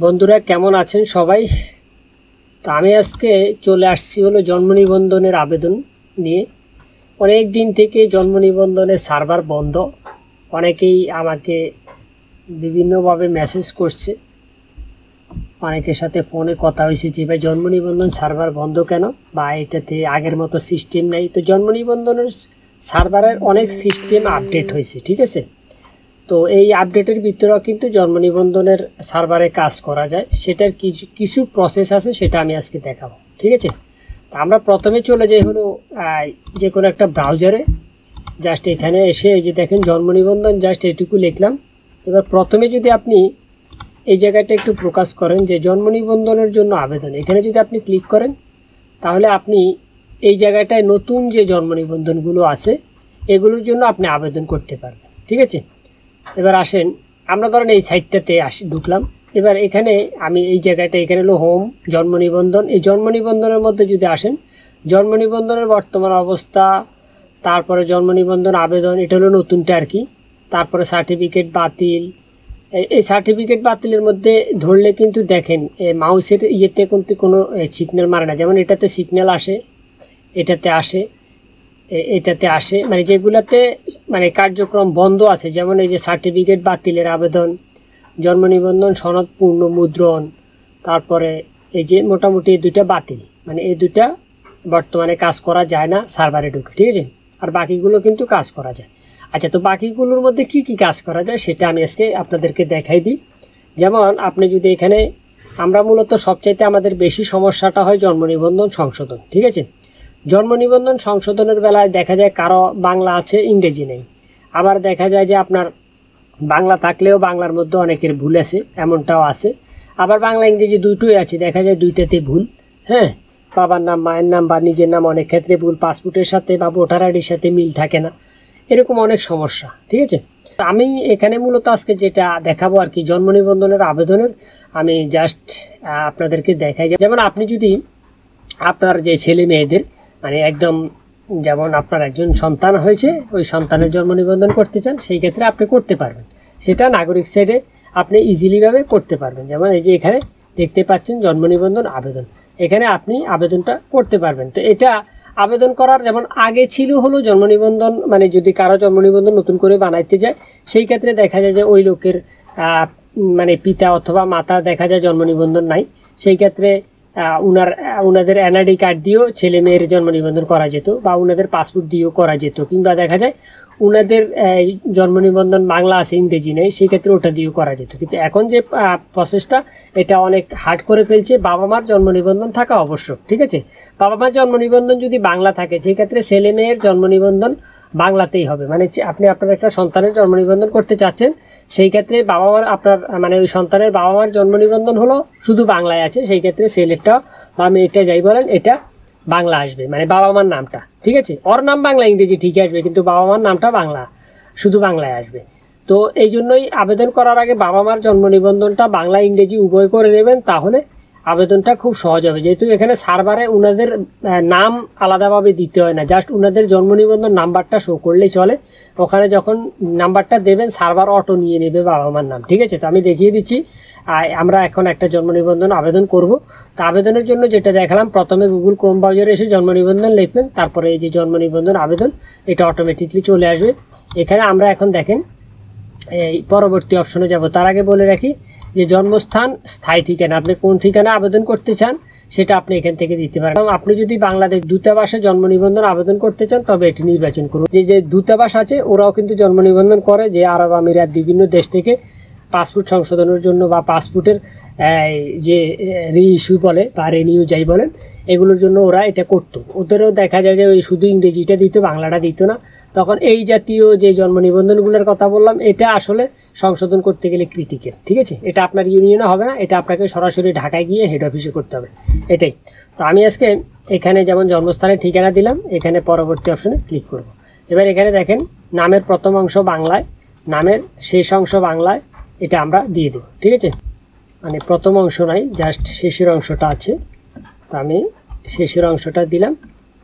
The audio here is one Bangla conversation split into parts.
বন্ধুরা, কেমন আছেন সবাই? তো আমি আজকে চলে আসছি হলো জন্ম নিবন্ধনের আবেদন নিয়ে। অনেক দিন থেকে জন্ম নিবন্ধনের সার্ভার বন্ধ। অনেকেই আমাকে বিভিন্নভাবে মেসেজ করছে। অনেকের সাথে ফোনে কথা হয়েছে যে, ভাই, জন্ম নিবন্ধন সার্ভার বন্ধ কেন? বা এটাতে আগের মতো সিস্টেম নাই। তো জন্ম নিবন্ধনের সার্ভারের অনেক সিস্টেম আপডেট হয়েছে, ঠিক আছে? তো এই আপডেটের ভিতরেও কিন্তু জন্ম নিবন্ধনের সার্ভারে কাজ করা যায়। সেটার কিছু কিছু প্রসেস আছে, সেটা আমি আজকে দেখাবো। ঠিক আছে? তো আমরা প্রথমে চলে যাই হলো যে কোনো একটা ব্রাউজারে জাস্ট এখানে এসে এই যে দেখেন, জন্ম নিবন্ধন জাস্ট এটুকু লিখলাম। এবার প্রথমে যদি আপনি এই জায়গাটা একটু প্রকাশ করেন যে জন্ম নিবন্ধনের জন্য আবেদন, এখানে যদি আপনি ক্লিক করেন, তাহলে আপনি এই জায়গাটায় নতুন যে জন্ম নিবন্ধনগুলো আছে, এগুলোর জন্য আপনি আবেদন করতে পারবেন। ঠিক আছে? এবার আসেন, আমরা ধরেন এই সাইটটাতে আসি, ঢুকলাম। এবার এখানে আমি এই জায়গাটা, এখানে হলো হোম জন্ম নিবন্ধন। এই জন্ম নিবন্ধনের মধ্যে যদি আসেন, জন্ম নিবন্ধনের বর্তমান অবস্থা, তারপরে জন্ম নিবন্ধন আবেদন, এটা হলো নতুনটা আর কি। তারপরে সার্টিফিকেট বাতিল। এই- সার্টিফিকেট বাতিলের মধ্যে ধরলে কিন্তু দেখেন মাউসের ইয়েতে কিন্তু কোনো সিগন্যাল মারে না। যেমন এটাতে সিগন্যাল আসে, এটাতে আসে এটাতে আসে মানে যেগুলাতে মানে কার্যক্রম বন্ধ আছে, যেমন এই যে সার্টিফিকেট বাতিলের আবেদন, জন্ম নিবন্ধন, সনদ, পূর্ণ মুদ্রণ, তারপরে এই যে মোটামুটি এই দুইটা বাতিল মানে এই দুইটা বর্তমানে কাজ করা যায় না, সার্ভারে ঢুকে, ঠিক আছে? আর বাকিগুলো কিন্তু কাজ করা যায়। আচ্ছা তো বাকিগুলোর মধ্যে কি কি কাজ করা যায় সেটা আমি আজকে আপনাদেরকে দেখাই দিই। যেমন আপনি যদি এখানে, আমরা মূলত সবচাইতে আমাদের বেশি সমস্যাটা হয় জন্ম নিবন্ধন সংশোধন, ঠিক আছে? জন্ম নিবন্ধন সংশোধনের বেলায় দেখা যায় কারও বাংলা আছে, ইংরেজি নেই। আবার দেখা যায় যে আপনার বাংলা থাকলেও বাংলার মধ্যে অনেকের ভুল আছে, এমনটাও আছে। আবার বাংলা, ইংরেজি দুটোই আছে, দেখা যায় দুইটাতে ভুল হ্যাঁ? বাবার নাম, মায়ের নাম বা নিজের নাম অনেক ক্ষেত্রে ভুল, পাসপোর্টের সাথে বা ভোটার আইডির সাথে মিল থাকে না। এরকম অনেক সমস্যা, ঠিক আছে? আমি এখানে মূলত আজকে যেটা দেখাবো আর কি, জন্ম নিবন্ধনের আবেদনের, আমি জাস্ট আপনাদেরকে দেখাই। যেমন আপনি যদি আপনার যে ছেলে মেয়েদের মানে একদম যেমন আপনার একজন সন্তান হয়েছে, ওই সন্তানের জন্ম নিবন্ধন করতে চান, সেই ক্ষেত্রে আপনি করতে পারবেন। সেটা নাগরিক সাইডে আপনি ইজিলিভাবে করতে পারবেন। যেমন এই যে এখানে দেখতে পাচ্ছেন জন্ম নিবন্ধন আবেদন। এখানে আপনি আবেদনটা করতে পারবেন। তো এটা আবেদন করার যেমন আগে ছিল হলো জন্ম নিবন্ধন মানে যদি কারও জন্ম নিবন্ধন নতুন করে বানাইতে যায়, সেই ক্ষেত্রে দেখা যায় যে ওই লোকের মানে পিতা অথবা মাতা দেখা যায় জন্ম নিবন্ধন নাই। সেই ক্ষেত্রে উনার উনাদের এনআইডি কার্ড দিয়েও ছেলে মেয়ের জন্ম নিবন্ধন করা যেত বা উনাদের পাসপোর্ট দিয়েও করা যেত কিংবা দেখা যায় উনাদের আহ, জন্ম নিবন্ধন বাংলা আছে ইংরেজি নেই সেক্ষেত্রে ওটা দিয়েও করা যেত। কিন্তু এখন যে প্রসেসটা এটা অনেক হার্ড করে ফেলছে। বাবা মার জন্ম নিবন্ধন থাকা আবশ্যক ঠিক আছে? বাবা মার জন্ম নিবন্ধন যদি বাংলা থাকে সেই ক্ষেত্রে ছেলে মেয়ের জন্ম নিবন্ধন বাংলাতেই হবে। মানে আপনি আপনার একটা সন্তানের জন্ম নিবন্ধন করতে চাচ্ছেন সেই ক্ষেত্রে বাবা মার আপনার মানে ওই সন্তানের বাবা মার জন্ম নিবন্ধন হলো শুধু বাংলায় আছে সেই ক্ষেত্রে ছেলেটা বা মেয়েটা যাই বলেন এটা বাংলা আসবে মানে বাবা মার নামটা, ঠিক আছে? ওর নাম বাংলা, ইংরেজি ঠিক আসবে, কিন্তু বাবা মার নামটা বাংলা, শুধু বাংলায় আসবে। তো এই জন্যই আবেদন করার আগে বাবা মার জন্ম নিবন্ধনটা বাংলা, ইংরেজি উভয় করে নেবেন, তাহলে আবেদনটা খুব সহজ হবে। যেহেতু এখানে সার্ভারে ওনাদের নাম আলাদাভাবে দিতে হয় না। জাস্ট ওনাদের জন্ম নিবন্ধন নাম্বারটা শো করলেই চলে। ওখানে যখন নাম্বারটা দেবেন, সার্ভার অটো নিয়ে নেবে বাবা মার নাম। ঠিক আছে? তো আমি দেখিয়ে দিচ্ছি। আমরা এখন একটা জন্ম নিবন্ধন আবেদন করব। তো আবেদনের জন্য যেটা দেখালাম, প্রথমে গুগল ক্রোম ব্রাউজারে এসে জন্ম নিবন্ধন লিখবেন। তারপরে এই যে জন্ম নিবন্ধন আবেদন, এটা অটোমেটিকলি চলে আসবে। এখানে আমরা এখন দেখেন, এই পরবর্তী অপশনে যাব। তার আগে বলে রাখি যে জন্মস্থান, স্থায়ী ঠিকানা, আপনি কোন ঠিকানা আবেদন করতে চান সেটা আপনি এখান থেকে দিতে পারেন। এবং আপনি যদি বাংলাদেশ দূতাবাসে জন্ম নিবন্ধন আবেদন করতে চান, তবে এটি নির্বাচন করুন। যে যে দূতাবাস আছে, ওরাও কিন্তু জন্ম নিবন্ধন করে, যে আরব আমিরাত বিভিন্ন দেশ থেকে পাসপোর্ট সংশোধনের জন্য বা পাসপোর্টের যে রি ইস্যু বলে বা রেনিউ যাই বলেন এগুলোর জন্য ওরা এটা করতো। ওদেরও দেখা যায় যে ওই শুধু ইংরেজিটা দিত, বাংলাটা দিত না। তখন এই জাতীয় যে জন্ম নিবন্ধনগুলোর কথা বললাম, এটা আসলে সংশোধন করতে গেলে ক্রিটিক্যাল ঠিক আছে? এটা আপনার ইউনিয়নে হবে না, এটা আপনাকে সরাসরি ঢাকায় গিয়ে হেড অফিসে করতে হবে। এটাই। তো আমি আজকে এখানে যেমন জন্মস্থানের ঠিকানা দিলাম, এখানে পরবর্তী অপশনে ক্লিক করব। এবার এখানে দেখেন, নামের প্রথম অংশ বাংলায়, নামের শেষ অংশ বাংলায় এটা আমরা দিয়ে দেব, ঠিক আছে? মানে প্রথম অংশ নাই জাস্ট শেষের অংশটা আছে। তো আমি শেষের অংশটা দিলাম।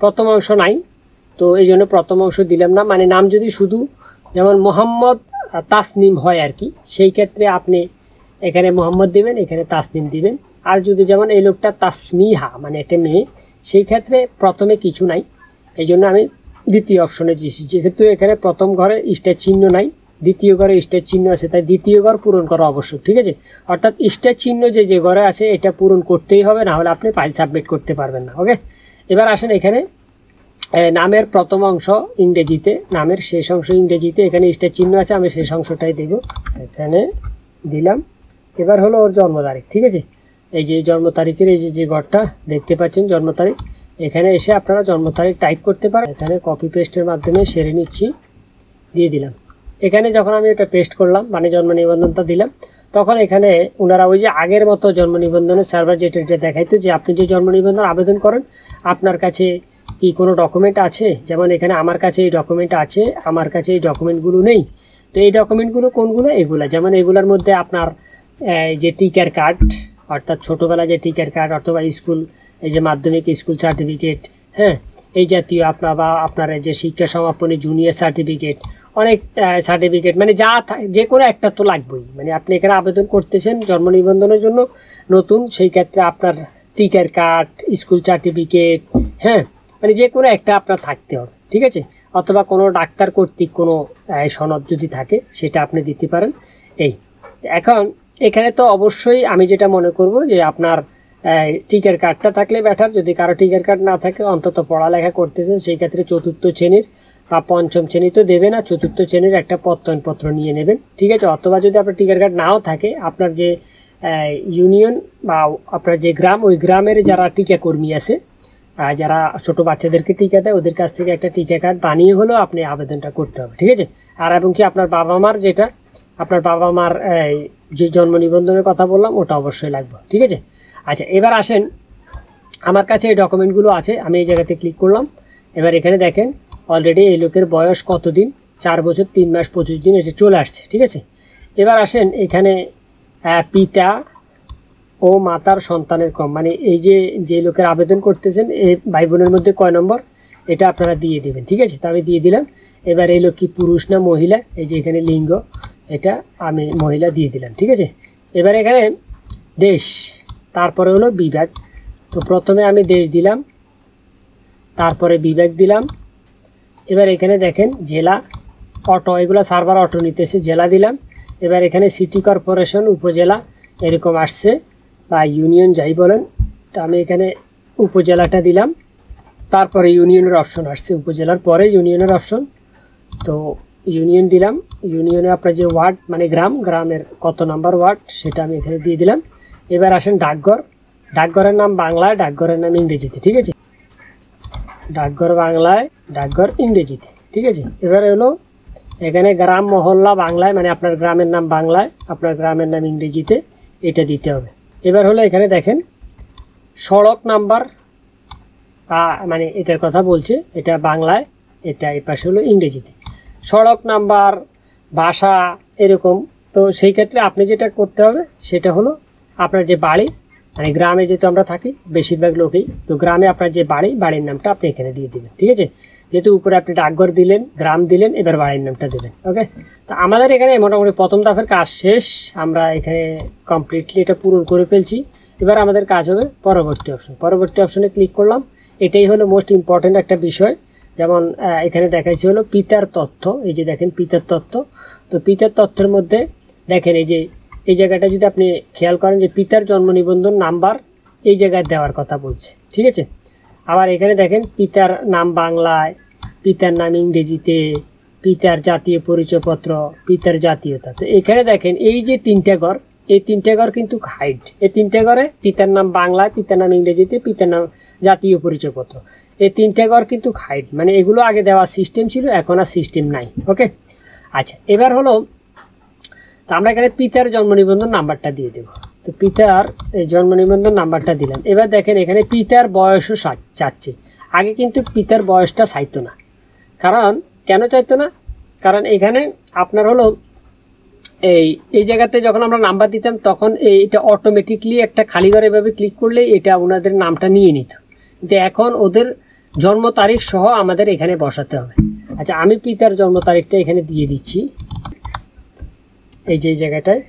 প্রথম অংশ নাই, তো এই জন্য প্রথম অংশ দিলাম না। মানে নাম যদি শুধু যেমন মোহাম্মদ তাসনিম হয় আর কি, সেই ক্ষেত্রে আপনি এখানে মোহাম্মদ দিবেন, এখানে তাসনিম দিবেন। আর যদি যেমন এই লোকটা তাসমিহা মানে একটা মেয়ে, সেই ক্ষেত্রে প্রথমে কিছু নাই। এই জন্য আমি দ্বিতীয় অপশনে দিয়েছি। যেহেতু এখানে প্রথম ঘরে স্টার চিহ্ন নাই দ্বিতীয় ঘরে স্টার চিহ্ন আছে, তাই দ্বিতীয় ঘর পূরণ করা আবশ্যক, ঠিক আছে? অর্থাৎ স্টার চিহ্ন যে যে ঘরে আছে, এটা পূরণ করতেই হবে, না হলে আপনি ফাইল সাবমিট করতে পারবেন না, ওকে? এবার আসেন এখানে নামের প্রথম অংশ ইংরেজিতে, নামের শেষ অংশ ইংরেজিতে, এখানে স্টার চিহ্ন আছে, আমি শেষ অংশটাই দেব, এখানে দিলাম। এবার হলো ওর জন্ম তারিখ, ঠিক আছে? এই যে জন্ম তারিখের এই যে যে ঘরটা দেখতে পাচ্ছেন, জন্ম তারিখ, এখানে এসে আপনারা জন্ম তারিখ টাইপ করতে পারেন। এখানে কপি পেস্টের মাধ্যমে সেরে নিচ্ছি, দিয়ে দিলাম। এখানে যখন আমি এটা পেস্ট করলাম মানে জন্ম নিবন্ধনটা দিলাম, তখন এখানে ওনারা ওই যে আগের মতো জন্ম নিবন্ধনের সার্ভার যেটা, এটা দেখাইতো যে আপনি যে জন্ম নিবন্ধন আবেদন করেন, আপনার কাছে কি কোনো ডকুমেন্ট আছে? যেমন এখানে আমার কাছে এই ডকুমেন্ট আছে, আমার কাছে এই ডকুমেন্টগুলো নেই। তো এই ডকুমেন্টগুলো কোনগুলো? এগুলা। যেমন এগুলোর মধ্যে আপনার যে টিকার কার্ড অর্থাৎ ছোটোবেলা যে টিকার কার্ড অথবা স্কুল এই যে মাধ্যমিক স্কুল সার্টিফিকেট হ্যাঁ? এই জাতীয় আপনার বা আপনার যে শিক্ষা সমাপনী জুনিয়র সার্টিফিকেট অনেক সার্টিফিকেট মানে যা যে কোনো একটা তো লাগবেই। মানে আপনি এখানে আবেদন করতেছেন, জন্ম নিবন্ধনের জন্য নতুন, সেই ক্ষেত্রে আপনার টিকার কার্ড স্কুল সার্টিফিকেট হ্যাঁ? মানে যে কোনো একটা আপনার থাকতে হবে, ঠিক আছে? অথবা কোনো ডাক্তার কর্তৃক কোনো সনদ যদি থাকে, সেটা আপনি দিতে পারেন। এই, এখন এখানে তো অবশ্যই আমি যেটা মনে করব যে আপনার টিকার কার্ডটা থাকলে ব্যাটার যদি কারও টিকার কার্ড না থাকে, অন্তত পড়ালেখা করতেছেন, সেই ক্ষেত্রে চতুর্থ শ্রেণির পঞ্চম শ্রেণি তো দেবে না, চতুর্থ শ্রেণির একটা প্রত্যয়নপত্র নিয়ে নেবেন, ঠিক আছে? অথবা যদি আপনার টিকার কার্ড নাও থাকে, আপনার যে ইউনিয়ন বা আপনার যে গ্রাম, ওই গ্রামের যারা টিকাকর্মী আছে যারা ছোট বাচ্চাদেরকে টিকা দেয়, ওদের কাছ থেকে একটা টিকা কার্ড বানিয়ে হলেও আপনি আবেদনটা করতে হবে, ঠিক আছে? আর এবং কি আপনার বাবা মার যেটা, আপনার বাবা মার যে জন্ম নিবন্ধনের কথা বললাম, ওটা অবশ্যই লাগবে, ঠিক আছে? আচ্ছা এবার আসেন, আমার কাছে এই ডকুমেন্টগুলো আছে, আমি এই জায়গাতে ক্লিক করলাম, এবার এখানে দেখেন অলরেডি এই লোকের বয়স কতদিন? চার বছর, তিন মাস, পঁচিশ দিন, এসে চলে আসছে, ঠিক আছে? এবার আসেন এখানে পিতা ও মাতার সন্তানের ক্রম। মানে এই যে যে লোকের আবেদন করতেছেন এই ভাই বোনের মধ্যে কয় নম্বর? এটা আপনারা দিয়ে দেবেন, ঠিক আছে? তো আমি দিয়ে দিলাম। এবার এই লোক কি পুরুষ না মহিলা? এই যে এখানে লিঙ্গ, এটা আমি মহিলা দিয়ে দিলাম, ঠিক আছে? এবার এখানে দেশ, তারপরে হলো বিভাগ। তো প্রথমে আমি দেশ দিলাম, তারপরে বিভাগ দিলাম এবার এখানে দেখেন জেলা অটো, এগুলো সার্ভার অটো নিতেছে, জেলা দিলাম। এবার এখানে সিটি কর্পোরেশন উপজেলা এরকম আসছে, বা ইউনিয়ন যাই বলেন, তো আমি এখানে উপজেলাটা দিলাম। তারপরে ইউনিয়নের অপশন আসছে, উপজেলার পরে ইউনিয়নের অপশন। তো ইউনিয়ন দিলাম, ইউনিয়নে আপনার যে ওয়ার্ড মানে গ্রাম, গ্রামের কত নাম্বার ওয়ার্ড, সেটা আমি এখানে দিয়ে দিলাম। এবার আসেন ডাকঘর, ডাকঘরের নাম বাংলায় ডাকঘরের নাম ইংরেজিতে, ঠিক আছে? ডাকঘর বাংলায়, ডাকঘর ইংরেজিতে, ঠিক আছে? এবারে হলো, এখানে গ্রাম মহল্লা বাংলায় মানে আপনার গ্রামের নাম বাংলায়, আপনার গ্রামের নাম ইংরেজিতে, এটা দিতে হবে। এবার হলো এখানে দেখেন, সড়ক নাম্বার মানে এটার কথা বলছে, এটা বাংলায়, এটা এই পাশে হলো ইংরেজিতে। সড়ক নাম্বার ভাষা এরকম, তো সেই ক্ষেত্রে আপনি যেটা করতে হবে, সেটা হলো আপনার যে বাড়ি মানে গ্রামে যেহেতু আমরা থাকি, বেশিরভাগ লোকেই, তো গ্রামে আপনার যে বাড়ি, বাড়ির নামটা আপনি এখানে দিয়ে দিবেন ঠিক আছে? যেহেতু উপরে আপনি ডাকঘর দিলেন, গ্রাম দিলেন, এবার বাড়ির নামটা দেবেন ওকে? তো আমাদের এখানে মোটামুটি প্রথম ধাপের কাজ শেষ, আমরা এখানে কমপ্লিটলি এটা পূরণ করে ফেলছি। এবার আমাদের কাজ হবে পরবর্তী অপশন পরবর্তী অপশনে ক্লিক করলাম। এটাই হলো মোস্ট ইম্পর্ট্যান্ট একটা বিষয়, যেমন এখানে দেখাইছে হলো পিতার তথ্য, এই যে দেখেন পিতার তথ্য, তো পিতার তথ্যের মধ্যে দেখেন এই যে এই জায়গাটা যদি আপনি খেয়াল করেন যে পিতার জন্ম নিবন্ধন নাম্বার এই জায়গায় দেওয়ার কথা বলছে, ঠিক আছে? আবার এখানে দেখেন পিতার নাম বাংলায়, পিতার নাম ইংরেজিতে, পিতার জাতীয় পরিচয়পত্র, পিতার জাতীয়তা। তো এখানে দেখেন এই যে তিনটা ঘর, এই তিনটা ঘর কিন্তু হাইড এই তিনটা ঘরে পিতার নাম বাংলায়, পিতার নাম ইংরেজিতে, পিতার নাম জাতীয় পরিচয়পত্র। এই তিনটা ঘর কিন্তু হাইড মানে এগুলো আগে দেওয়ার সিস্টেম ছিল, এখন আর সিস্টেম নাই ওকে আচ্ছা এবার হলো আমরা এখানে পিতার জন্ম নিবন্ধন নাম্বারটা দিয়ে দেবো। তো পিতার এই জন্ম নিবন্ধন নাম্বারটা দিলাম। এবার দেখেন এখানে পিতার বয়সও চাচ্ছে। আগে কিন্তু পিতার বয়সটা চাইতো না। কারণ কেন চাইতো না? কারণ এখানে আপনার হলো এই এই জায়গাতে যখন আমরা নাম্বার দিতাম তখন এটা অটোমেটিকলি একটা খালি ঘরে এভাবে ক্লিক করলে এটা ওনাদের নামটা নিয়ে নিত। কিন্তু এখন ওদের জন্ম তারিখ সহ আমাদের এখানে বসাতে হবে। আচ্ছা আমি পিতার জন্ম তারিখটা এখানে দিয়ে দিচ্ছি। এই যে জায়গাটায়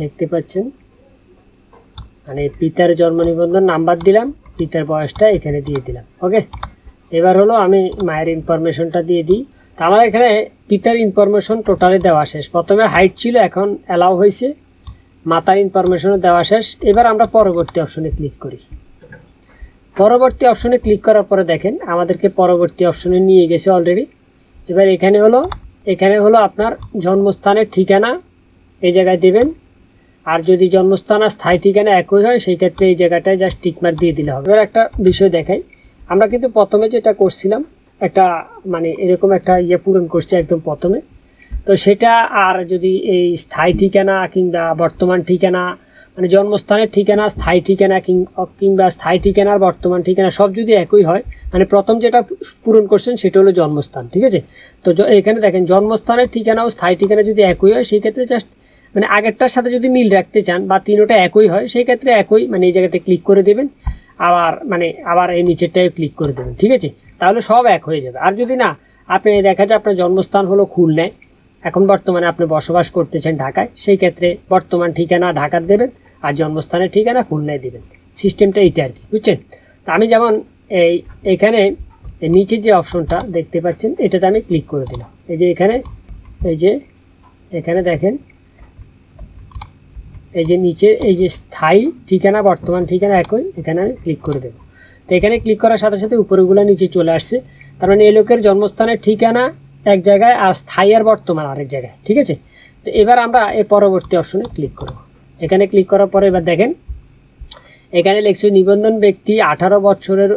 দেখতে পাচ্ছেন। মানে পিতার জন্ম নিবন্ধন নাম্বার দিলাম, পিতার বয়সটা এখানে দিয়ে দিলাম ওকে এবার হলো আমি মায়ের ইনফরমেশনটা দিয়ে দিই। তো আমার এখানে পিতার ইনফরমেশন টোটালি দেওয়া শেষ। প্রথমে হাইট ছিল, এখন অ্যালাউ হয়েছে। মাতার ইনফরমেশনও দেওয়া শেষ। এবার আমরা পরবর্তী অপশনে ক্লিক করি। পরবর্তী অপশনে ক্লিক করার পরে দেখেন, আমাদেরকে পরবর্তী অপশনে নিয়ে গেছে অলরেডি এবার এখানে হলো এখানে হলো আপনার জন্মস্থানের ঠিকানা এই জায়গায় দেবেন। আর যদি জন্মস্থান আর স্থায়ী ঠিকানা একই হয়, সেই ক্ষেত্রে এই জায়গাটায় জাস্ট টিকমার্ক দিয়ে দিলে হবে। এবার একটা বিষয় দেখাই। আমরা কিন্তু প্রথমে যেটা করছিলাম, একটা মানে এরকম একটা ইয়ে পূরণ করছি একদম প্রথমে। তো সেটা আর যদি এই স্থায়ী ঠিকানা কিংবা বর্তমান ঠিকানা মানে জন্মস্থানের ঠিকানা, স্থায়ী ঠিকানা কিংবা স্থায়ী ঠিকানার বর্তমান ঠিকানা সব যদি একই হয় মানে প্রথম যেটা পূরণ করছেন সেটা হলো জন্মস্থান, ঠিক আছে? তো এখানে দেখেন, জন্মস্থানের ঠিকানা ও স্থায়ী ঠিকানা যদি একই হয়, সেই ক্ষেত্রে জাস্ট মানে আগেরটার সাথে যদি মিল রাখতে চান বা তিনোটা একই হয়, সেই ক্ষেত্রে একই মানে এই জায়গাতে ক্লিক করে দেবেন। আবার মানে আবার এই নিচেরটায় ক্লিক করে দেবেন, ঠিক আছে? তাহলে সব এক হয়ে যাবে। আর যদি না, আপনি দেখা যায় আপনার জন্মস্থান হলো খুলনায়, এখন বর্তমানে আপনি বসবাস করতেছেন ঢাকায়, সেই ক্ষেত্রে বর্তমান ঠিকানা ঢাকার দেবেন আর জন্মস্থানের ঠিকানা খুলনায় দেবেন। সিস্টেমটা এইটা আর কি, বুঝছেন? তো আমি যেমন এই, এখানে নিচের যে অপশনটা দেখতে পাচ্ছেন, এটাতে আমি ক্লিক করে দিলাম। এই যে এখানে, এই যে এখানে দেখেন এই যে নিচে, এই যে স্থায়ী ঠিকানা, বর্তমান ঠিকানা একই, এখানে আমি ক্লিক করে দেবো। তো এখানে ক্লিক করার সাথে সাথে উপরেগুলো নিচে চলে আসছে। তার মানে এই লোকের জন্মস্থানের ঠিকানা এক জায়গায় আর স্থায়ী আর বর্তমান আরেক জায়গায়, ঠিক আছে? তো এবার আমরা এই পরবর্তী অপশনে ক্লিক করব। এখানে ক্লিক করার পরে এবার দেখেন, এখানে লিখছে নিবন্ধন ব্যক্তি আঠারো বছরের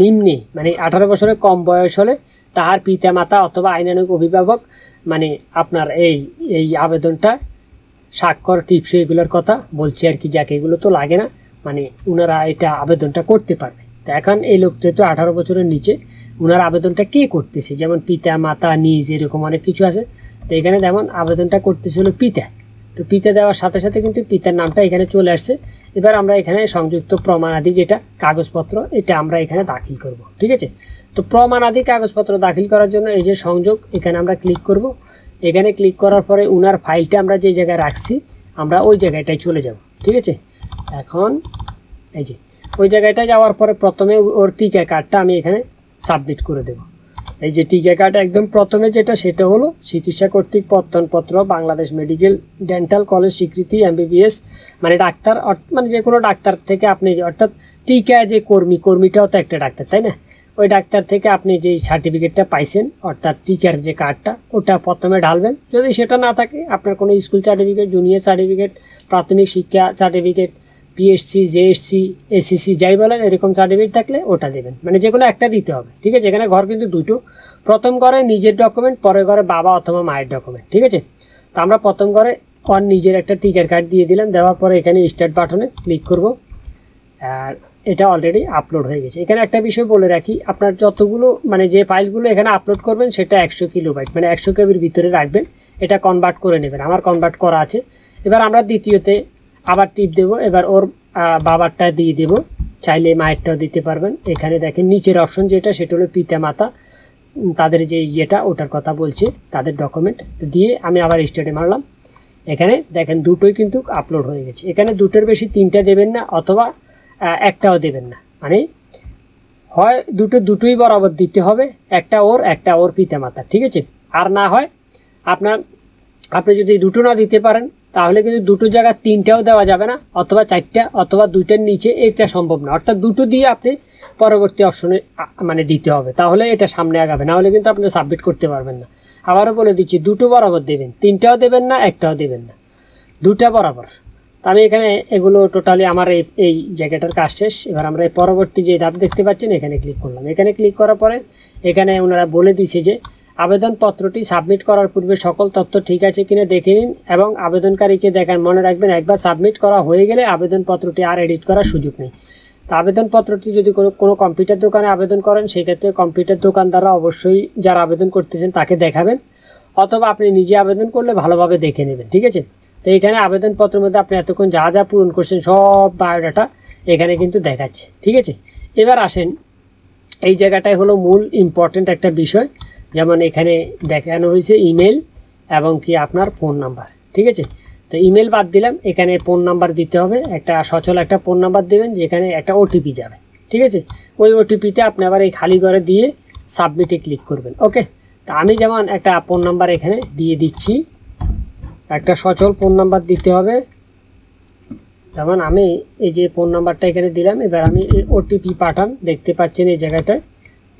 নিম্নে মানে আঠারো বছরের কম বয়স হলে তাহার পিতা মাতা অথবা আইনানুগ অভিভাবক মানে আপনার এই এই আবেদনটা স্বাক্ষর, টিপস এগুলোর কথা বলছি আর কি, যাকে, এগুলো তো লাগে না। মানে ওনারা এটা আবেদনটা করতে পারবে। তো এখন এই লোকটা তো আঠারো বছরের নিচে। ওনার আবেদনটা কে করতেছে? যেমন পিতা, মাতা, নিজ, এরকম অনেক কিছু আছে। তো এখানে যেমন আবেদনটা করতেছে হলো পিতা। তো পিতা দেওয়ার সাথে সাথে কিন্তু পিতার নামটা এখানে চলে আসছে। এবার আমরা এখানে সংযুক্ত প্রমাণাদি যেটা, কাগজপত্র, এটা আমরা এখানে দাখিল করব, ঠিক আছে? তো প্রমাণাদি, কাগজপত্র দাখিল করার জন্য এই যে সংযোগ, এখানে আমরা ক্লিক করব। এখানে ক্লিক করার পরে উনার ফাইলটা আমরা যে জায়গায় রাখছি, আমরা ওই জায়গাটায় চলে যাব, ঠিক আছে? এখন এই যে, ওই জায়গাটায় যাওয়ার পরে প্রথমে ওর টিকা কার্ডটা আমি এখানে সাবমিট করে দেব। এই যে টিকা কার্ড একদম প্রথমে যেটা, সেটা হলো চিকিৎসা কর্তৃক প্রত্যয়নপত্র বাংলাদেশ মেডিকেল ডেন্টাল কলেজ স্বীকৃতি এমবিবিএস মানে ডাক্তার মানে যে কোনো ডাক্তার থেকে আপনি অর্থাৎ টিকা যে কর্মী, কর্মীটাও তো একটা ডাক্তার, তাই না? ওই ডাক্তার থেকে আপনি যে সার্টিফিকেটটা পাইছেন, অর্থাৎ টিকার যে কার্ডটা ওটা প্রথমে ঢালবেন। যদি সেটা না থাকে, আপনার কোনো স্কুল সার্টিফিকেট জুনিয়র সার্টিফিকেট প্রাথমিক শিক্ষা সার্টিফিকেট পিএসসি জেএসসি এসিসি যাই বলেন, এরকম সার্টিফিকেট থাকলে ওটা দেবেন। মানে যে কোনো একটা দিতে হবে, ঠিক আছে? এখানে ঘর কিন্তু দুটো। প্রথম ঘরে নিজের ডকুমেন্ট পরে ঘরে বাবা অথবা মায়ের ডকুমেন্ট ঠিক আছে? তো আমরা প্রথম ঘরে ওর নিজের একটা টিকার কার্ড দিয়ে দিলাম, দেওয়ার পরে এখানে স্টার্ট বাটনে ক্লিক করব। আর এটা অলরেডি আপলোড হয়ে গেছে। এখানে একটা বিষয় বলে রাখি, আপনার যতগুলো মানে যে ফাইলগুলো এখানে আপলোড করবেন সেটা একশো কিলো কিলোবাইট মানে একশো কেবির ভিতরে রাখবেন, এটা কনভার্ট করে নেবেন, আমার কনভার্ট করা আছে। এবার আমরা দ্বিতীয়তে আবার টিপ দেব, এবার ওর বাবারটা দিয়ে দেব, চাইলে মায়েরটাও দিতে পারবেন। এখানে দেখেন নিচের অপশন যেটা, সেটা হলো পিতা মাতা তাদের যে ইয়েটা, ওটার কথা বলছে, তাদের ডকুমেন্ট দিয়ে আমি আবার স্টেটে মারলাম। এখানে দেখেন দুটোই কিন্তু আপলোড হয়ে গেছে। এখানে দুটোর বেশি তিনটা দেবেন না, অথবা একটাও দেবেন না। মানে হয় দুটো, দুটোই বরাবর দিতে হবে, একটা ওর একটা ওর পিতা মাতা ঠিক আছে? আর না হয় আপনার, আপনি যদি দুটো না দিতে পারেন, তাহলে কিন্তু দুটো জায়গায় তিনটাও দেওয়া যাবে না, অথবা চারটা, অথবা দুইটার নিচে এটা সম্ভব না। অর্থাৎ দুটো দিয়ে আপনি পরবর্তী অপশনে মানে দিতে হবে। তাহলে এটা সামনে আগাবে, না হলে কিন্তু আপনি সাবমিট করতে পারবেন না। আবারও বলে দিচ্ছি, দুটো বরাবর দেবেন, তিনটাও দেবেন না, একটাও দেবেন না। দুটা বরাবর। তো আমি এখানে এগুলো টোটালি আমার এই এই জ্যাকেটের কাজ শেষ। এবার আমরা এই পরবর্তী যে ধাপ দেখতে পাচ্ছেন, এখানে ক্লিক করলাম। এখানে ক্লিক করার পরে এখানে ওনারা বলে দিছে যে, আবেদনপত্রটি সাবমিট করার পূর্বে সকল তথ্য ঠিক আছে কিনা দেখে নিন এবং আবেদনকারীকে দেখান। মনে রাখবেন, একবার সাবমিট করা হয়ে গেলে আবেদনপত্রটি আর এডিট করার সুযোগ নেই। তো আবেদনপত্রটি যদি কোনো কোনো কম্পিউটার দোকানে আবেদন করেন, সেক্ষেত্রে কম্পিউটার দোকানদাররা অবশ্যই যারা আবেদন করতেছেন তাকে দেখাবেন। অথবা আপনি নিজে আবেদন করলে ভালোভাবে দেখে নেবেন, ঠিক আছে? তো এখানে আবেদনপত্রের মধ্যে আপনি এতক্ষণ যা যা পূরণ করছেন সব বায়োডাটা এখানে কিন্তু দেখাচ্ছে, ঠিক আছে? এবার আসেন, এই জায়গাটাই হলো মূল ইম্পর্ট্যান্ট একটা বিষয়, যেমন এখানে দেখানো হয়েছে ইমেল এবং কি আপনার ফোন নাম্বার ঠিক আছে? তো ইমেল বাদ দিলাম, এখানে ফোন নাম্বার দিতে হবে, একটা সচল একটা ফোন নাম্বার দেবেন, যেখানে একটা ওটিপি যাবে, ঠিক আছে? ওই ওটিপিতে আপনি আবার এই খালি ঘরে দিয়ে সাবমিটে ক্লিক করবেন ওকে তা আমি যেমন একটা ফোন নাম্বার এখানে দিয়ে দিচ্ছি একটা সচল ফোন নাম্বার দিতে হবে। যেমন আমি এই যে ফোন নাম্বারটা এখানে দিলাম, এবার আমি এই ওটিপি পাঠান, দেখতে পাচ্ছেন এই জায়গাটায়।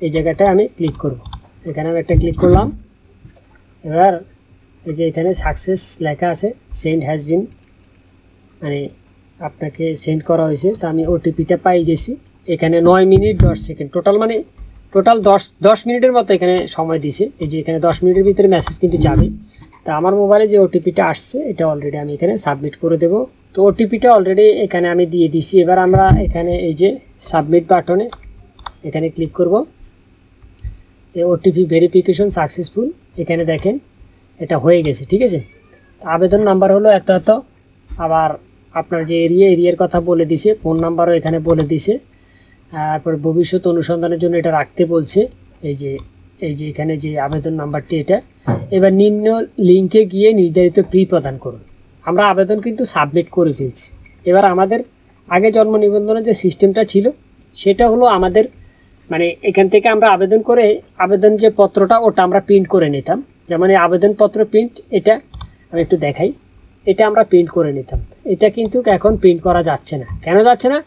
এই জায়গাটায় আমি ক্লিক করব। এখানে আমি একটা ক্লিক করলাম। এবার এই যে এখানে সাকসেস লেখা আছে, সেন্ড হ্যাজ বিন। মানে আপনাকে সেন্ড করা হয়েছে, তো আমি ওটিপিটা পাই গেছি। এখানে নয় মিনিট দশ সেকেন্ড, টোটাল মানে টোটাল দশ দশ মিনিটের মতো এখানে সময় দিছে। এই যে এখানে দশ মিনিটের ভিতরে মেসেজ কিন্তু যাবে। তা আমার মোবাইলে যে ওটিপিটা আসছে, এটা অলরেডি আমি এখানে সাবমিট করে দেব। তো ওটিপিটা অলরেডি এখানে আমি দিয়ে দিছি। এবার আমরা এখানে এই যে সাবমিট বাটনে এখানে ক্লিক করব। এই ওটিপি ভেরিফিকেশন সাকসেসফুল এখানে দেখেন এটা হয়ে গেছে, ঠিক আছে? আবেদন নাম্বার হলো এত এত আবার আপনার যে এরিয়া এরিয়ার কথা বলে দিছে ফোন নাম্বারও এখানে বলে দিছে। তারপর ভবিষ্যৎ অনুসন্ধানের জন্য এটা রাখতে বলছে। এই যে এই যে এখানে যে আবেদন নাম্বারটি এটা এবার নিম্ন লিঙ্কে গিয়ে নির্ধারিত ফি প্রদান করুন। আমরা আবেদন কিন্তু সাবমিট করে ফেলছি। এবার আমাদের আগে জন্ম নিবন্ধনের যে সিস্টেমটা ছিল, সেটা হলো আমাদের মানে এখান থেকে আমরা আবেদন করে আবেদন যে পত্রটা, ওটা আমরা প্রিন্ট করে নিতাম। যেমন এই আবেদনপত্র প্রিন্ট এটা আমি একটু দেখাই। এটা আমরা প্রিন্ট করে নিতাম। এটা কিন্তু এখন প্রিন্ট করা যাচ্ছে না। কেন যাচ্ছে না?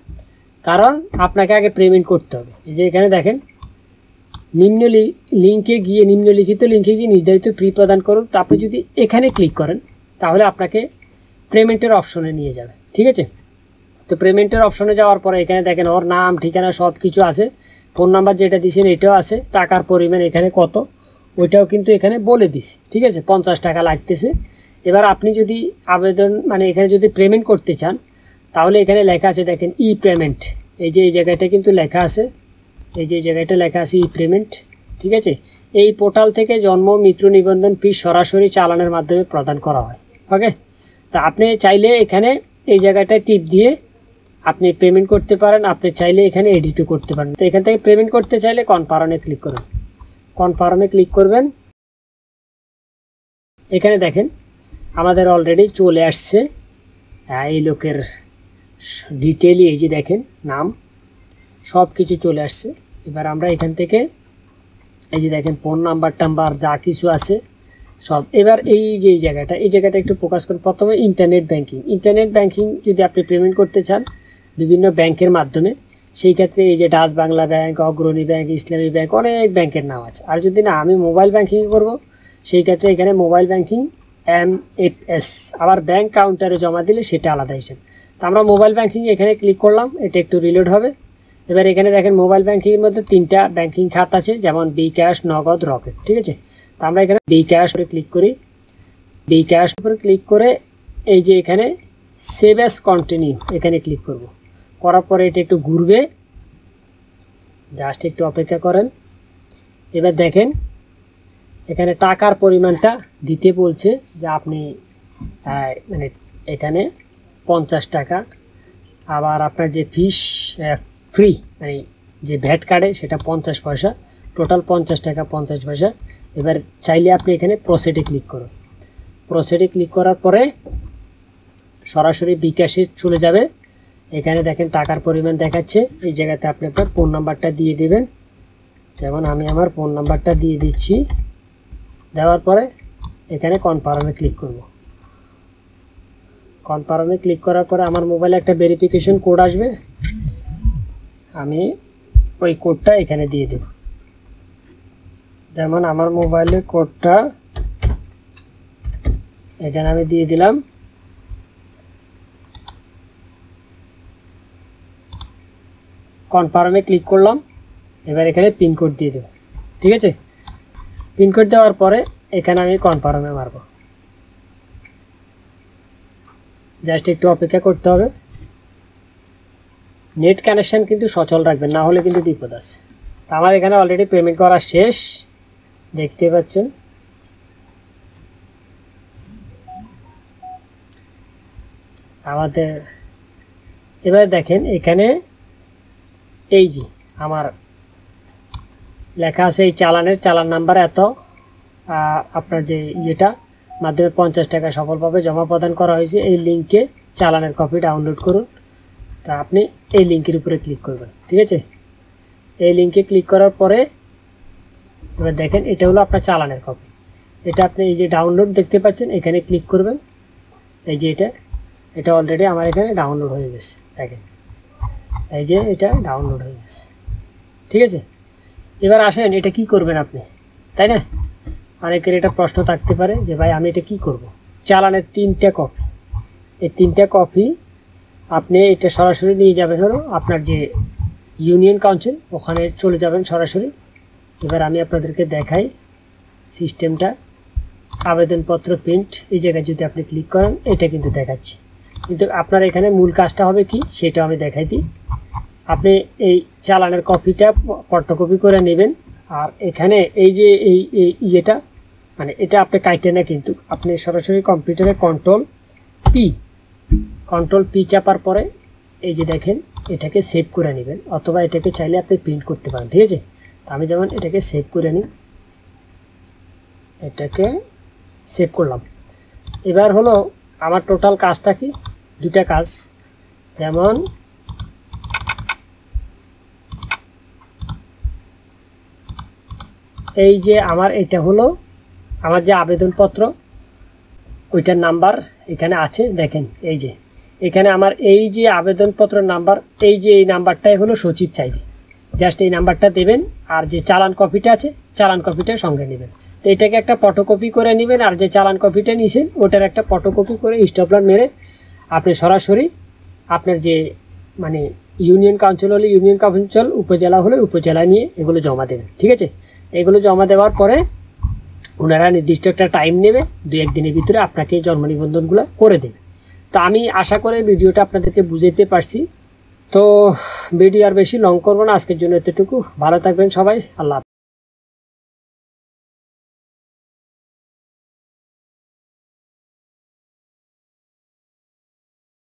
কারণ আপনাকে আগে পেমেন্ট করতে হবে। এই যে এখানে দেখেন নিম্ন লিঙ্কে গিয়ে, নিম্নলিখিত লিঙ্কে গিয়ে নির্ধারিত ফি প্রদান করুন, তারপরে যদি এখানে ক্লিক করেন, তাহলে আপনাকে পেমেন্টের অপশনে নিয়ে যাবে। ঠিক আছে? তো পেমেন্টের অপশনে যাওয়ার পরে এখানে দেখেন ওর নাম, ঠিকানা সব কিছু আছে। ফোন নাম্বার যেটা দিয়েছেন, এটাও আছে। টাকার পরিমাণ এখানে কত, ওইটাও কিন্তু এখানে বলে দিছে। ঠিক আছে? পঞ্চাশ টাকা লাগতেছে। এবার আপনি যদি আবেদন মানে এখানে যদি পেমেন্ট করতে চান, তাহলে এখানে লেখা আছে, দেখেন ই পেমেন্ট এই যে, এই জায়গাটা কিন্তু লেখা আছে। এই যে জায়গাটা লেখা আছে ই পেমেন্ট ঠিক আছে? এই পোর্টাল থেকে জন্ম, মৃত্যু, নিবন্ধন ফি সরাসরি চালানের মাধ্যমে প্রদান করা হয় ওকে তা আপনি চাইলে এখানে এই জায়গাটায় টিপ দিয়ে আপনি পেমেন্ট করতে পারেন, আপনি চাইলে এখানে এডিটও করতে পারেন। তো এখান থেকে পেমেন্ট করতে চাইলে কনফার্মে ক্লিক করুন। কনফার্মে ক্লিক করবেন। এখানে দেখেন, আমাদের অলরেডি চলে আসছে। এই লোকের ডিটেলই এই যে দেখেন, নাম। সব কিছু চলে আসছে। এবার আমরা এখান থেকে এই যে দেখেন ফোন নাম্বার টাম্বার যা কিছু আছে, সব। এবার এই যে জায়গাটা, এই জায়গাটা একটু ফোকাস করুন। প্রথমে ইন্টারনেট ব্যাংকিং ইন্টারনেট ব্যাংকিং যদি আপনি পেমেন্ট করতে চান বিভিন্ন ব্যাংকের মাধ্যমে, সেই ক্ষেত্রে এই যে Dutch Bangla bank Agrani bank Islami bank অনেক ব্যাংকের নাম আছে। আর যদি না, আমি মোবাইল ব্যাংকিং করব, সেই ক্ষেত্রে এখানে mobile banking M F S আবার ব্যাংক কাউন্টারে জমা দিলে সেটা আলাদা হিসেবে। তো আমরা মোবাইল ব্যাংকিং এখানে ক্লিক করলাম, এটা একটু রিলোড হবে। এবার এখানে দেখেন মোবাইল ব্যাংকিংয়ের মধ্যে তিনটা ব্যাংকিং খাত আছে, যেমন বি ক্যাশ নগদ রকেট ঠিক আছে? তো আমরা এখানে বি ক্যাশ করে ক্লিক করি। বি ক্যাশ উপরে ক্লিক করে এই যে এখানে সেভ অ্যাস কন্টিনিউ এখানে ক্লিক করব। করার পরে এটা একটু ঘুরবে। জাস্ট একটু অপেক্ষা করেন। এবার দেখেন, এখানে টাকার পরিমাণটা দিতে বলছে যে আপনি মানে এখানে পঞ্চাশ টাকা। আবার আপনার যে ফিস ফ্রি মানে যে ভ্যাট কাটে সেটা পঞ্চাশ পয়সা টোটাল পঞ্চাশ টাকা পঞ্চাশ পয়সা। এবার চাইলে আপনি এখানে প্রসেডে ক্লিক করুন। প্রসেডে ক্লিক করার পরে সরাসরি বিকাশে চলে যাবে। এখানে দেখেন টাকার পরিমাণ দেখাচ্ছে। এই জায়গাতে আপনি আপনার ফোন নাম্বারটা দিয়ে দেবেন। যেমন আমি আমার ফোন নাম্বারটা দিয়ে দিচ্ছি। দেওয়ার পরে এখানে কনফার্মে ক্লিক করব। কনফার্মে ক্লিক করার পরে আমার মোবাইলে একটা ভেরিফিকেশন কোড আসবে। আমি ওই কোডটা এখানে দিয়ে দেব। যেমন আমার মোবাইলে কোডটা এখানে আমি দিয়ে দিলাম। কনফার্মে ক্লিক করলাম। এবার এখানে পিনকোড দিয়ে দেব। ঠিক আছে? পিনকোড দেওয়ার পরে এখানে আমি কনফার্মে মারব। জাস্ট একটু অপেক্ষা করতে হবে। নেট কানেকশন কিন্তু সচল রাখবেন, না হলে কিন্তু বিপদ আছে। তা আমার এখানে অলরেডি পেমেন্ট করা শেষ। দেখতে পাচ্ছেন। আমাদের এবার দেখেন, এখানে এই যে আমার লেখা আছে এই চালানের, চালান নাম্বার এত। আপনার যে ইয়েটা, মাধ্যমে পঞ্চাশ টাকা সফলভাবে জমা প্রদান করা হয়েছে। এই লিঙ্কে চালানের কপি ডাউনলোড করুন। তা আপনি এই লিঙ্কের উপরে ক্লিক করবেন, ঠিক আছে? এই লিঙ্কে ক্লিক করার পরে এবার দেখেন, এটা হলো আপনার চালানের কপি এটা আপনি এই যে ডাউনলোড দেখতে পাচ্ছেন, এখানে ক্লিক করবেন। এই যে এটা এটা অলরেডি আমার এখানে ডাউনলোড হয়ে গেছে, দেখেন। এই যে এটা ডাউনলোড হয়ে গেছে, ঠিক আছে? এবার আসেন, এটা কি করবেন আপনি, তাই না? অনেকের এটা প্রশ্ন থাকতে পারে যে, ভাই, আমি এটা কি করব? চালানের তিনটা কপি এই তিনটা কপি আপনি এটা সরাসরি নিয়ে যাবেন হলো আপনার যে ইউনিয়ন কাউন্সিল, ওখানে চলে যাবেন সরাসরি। এবার আমি আপনাদেরকে দেখাই সিস্টেমটা। আবেদনপত্র, প্রিন্ট, এই জায়গায় যদি আপনি ক্লিক করেন, এটা কিন্তু দেখাচ্ছে। কিন্তু আপনার এখানে মূল কাজটা হবে কি সেটা আমি দেখাই দিই। আপনি এই চালানের কপিটা ফটোকপি করে নেবেন। আর এখানে এই যে এই এই ইয়েটা মানে এটা আপনি কাইটে না কিন্তু, আপনি সরাসরি কম্পিউটারে কন্ট্রোল পি কন্ট্রোল পি চাপার পরে এই যে দেখেন, এটাকে সেভ করে নেবেন। অথবা এটাকে চাইলে আপনি প্রিন্ট করতে পারেন, ঠিক আছে? তো আমি যেমন এটাকে সেভ করে নিই, এটাকে সেভ করলাম। এবার হলো আমার টোটাল কাজটা কি? দুটা কাজ। যেমন, এই যে আমার এটা হলো আমার যে আবেদনপত্র ওইটার নাম্বার এখানে আছে, দেখেন, এই যে। এখানে আমার এই যে আবেদনপত্র নাম্বার, এই যে এই নাম্বারটাই হলো সচিব চাইবে। জাস্ট এই নাম্বারটা দেবেন আর যে চালান কপিটা আছে, চালান কপিটা সঙ্গে নেবেন। তো এটাকে একটা ফটোকপি করে নেবেন আর যে চালান কপিটা নিয়েছেন ওটার একটা ফটোকপি করে স্টপলার মেরে আপনি সরাসরি আপনার যে মানে ইউনিয়ন কাউন্সিল হলে, ইউনিয়ন কাউন্সিল, উপজেলা হলে উপজেলা নিয়ে এগুলো জমা দেবেন। ঠিক আছে? এগুলো জমা দেওয়ার পরে ওনারা নির্দিষ্ট একটা টাইম নেবে, দু একদিনের ভিতরে আপনাকে জন্ম নিবন্ধনগুলো করে দেবে। তো আমি আশা করে ভিডিওটা আপনাদেরকে বুঝাইতে পারছি। তো ভিডিও আর বেশি লং করব না, আজকের জন্য এতটুকু। ভালো থাকবেন সবাই, আল্লাহ।